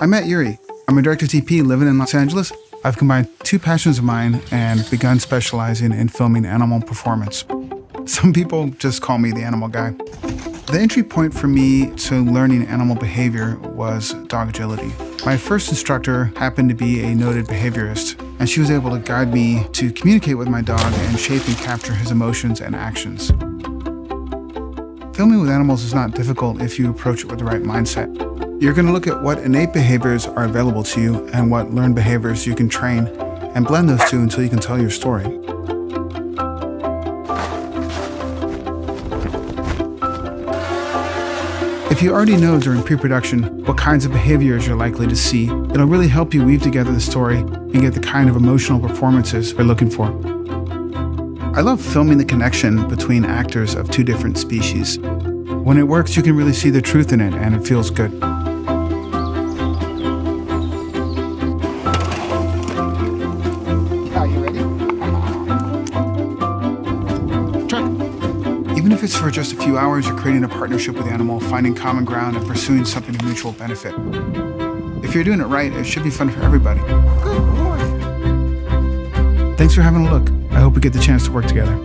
I met Uhry. I'm a director DP living in Los Angeles. I've combined two passions of mine and begun specializing in filming animal performance. Some people just call me the animal guy. The entry point for me to learning animal behavior was dog agility. My first instructor happened to be a noted behaviorist, and she was able to guide me to communicate with my dog and shape and capture his emotions and actions. Filming with animals is not difficult if you approach it with the right mindset. You're going to look at what innate behaviors are available to you and what learned behaviors you can train and blend those two until you can tell your story. If you already know during pre-production what kinds of behaviors you're likely to see, it'll really help you weave together the story and get the kind of emotional performances you're looking for. I love filming the connection between actors of two different species. When it works, you can really see the truth in it and it feels good. If it's for just a few hours, you're creating a partnership with the animal, finding common ground, and pursuing something of mutual benefit. If you're doing it right, it should be fun for everybody. Good boy. Thanks for having a look. I hope we get the chance to work together.